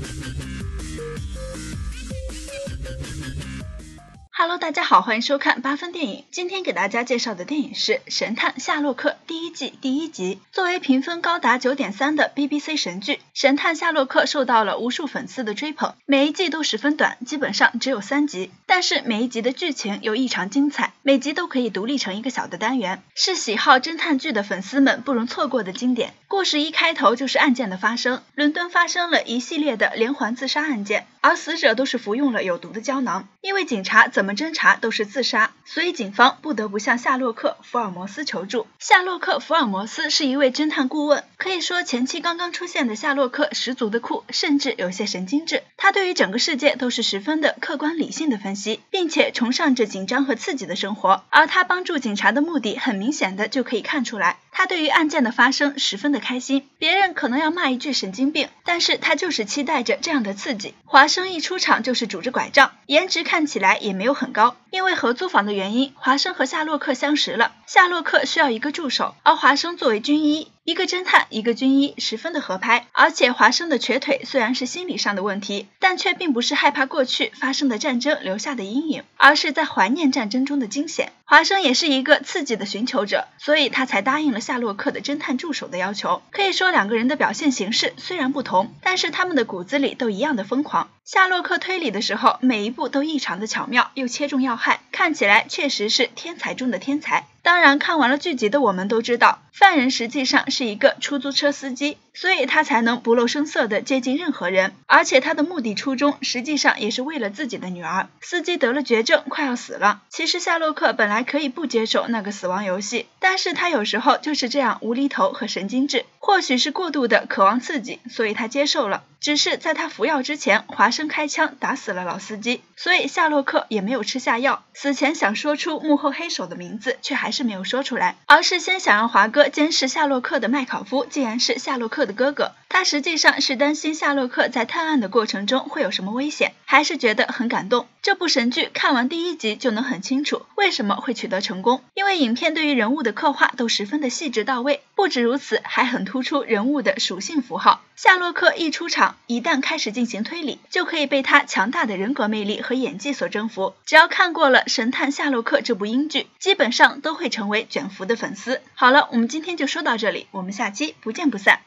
Thank you. Hello，大家好，欢迎收看八分电影。今天给大家介绍的电影是《神探夏洛克》第一季第一集。作为评分高达九点三的 BBC 神剧，《神探夏洛克》受到了无数粉丝的追捧。每一季都十分短，基本上只有三集，但是每一集的剧情又异常精彩，每集都可以独立成一个小的单元，是喜好侦探剧的粉丝们不容错过的经典。故事一开头就是案件的发生，伦敦发生了一系列的连环自杀案件，而死者都是服用了有毒的胶囊。因为警察怎么侦查都是自杀，所以警方不得不向夏洛克·福尔摩斯求助。夏洛克·福尔摩斯是一位侦探顾问，可以说前期刚刚出现的夏洛克十足的酷，甚至有些神经质。他对于整个世界都是十分的客观理性的分析，并且崇尚着紧张和刺激的生活。而他帮助警察的目的，很明显的就可以看出来。他对于案件的发生十分的开心，别人可能要骂一句神经病，但是他就是期待着这样的刺激。华生一出场就是拄着拐杖，颜值看起来也没有很高。因为合租房的原因，华生和夏洛克相识了。夏洛克需要一个助手，而华生作为军医。一个侦探，一个军医，十分的合拍。而且华生的瘸腿虽然是心理上的问题，但却并不是害怕过去发生的战争留下的阴影，而是在怀念战争中的惊险。华生也是一个刺激的寻求者，所以他才答应了夏洛克的侦探助手的要求。可以说两个人的表现形式虽然不同，但是他们的骨子里都一样的疯狂。夏洛克推理的时候，每一步都异常的巧妙，又切中要害，看起来确实是天才中的天才。当然，看完了剧集的我们都知道，犯人实际上是一个出租车司机，所以他才能不露声色的接近任何人，而且他的目的初衷实际上也是为了自己的女儿。司机得了绝症，快要死了。其实夏洛克本来可以不接受那个死亡游戏，但是他有时候就是这样无厘头和神经质，或许是过度的渴望刺激，所以他接受了。只是在他服药之前，华生开枪打死了老司机，所以夏洛克也没有吃下药。死前想说出幕后黑手的名字，却还是没有说出来，而是先想让华哥监视夏洛克的麦考夫，竟然是夏洛克的哥哥。他实际上是担心夏洛克在探案的过程中会有什么危险，还是觉得很感动。这部神剧看完第一集就能很清楚为什么会取得成功，因为影片对于人物的刻画都十分的细致到位。不止如此，还很突出人物的属性符号。夏洛克一出场，一旦开始进行推理，就可以被他强大的人格魅力和演技所征服。只要看过了《神探夏洛克》这部英剧，基本上都会成为卷福的粉丝。好了，我们今天就说到这里，我们下期不见不散。